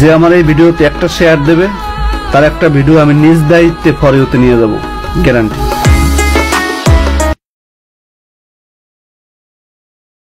যে আমার এই ভিডিওতে একটা শেয়ার দেবে, তার একটা ভিডিও আমি নিজ দায়িত্বে ফরিওতে নিয়ে যাব গ্যারান্টি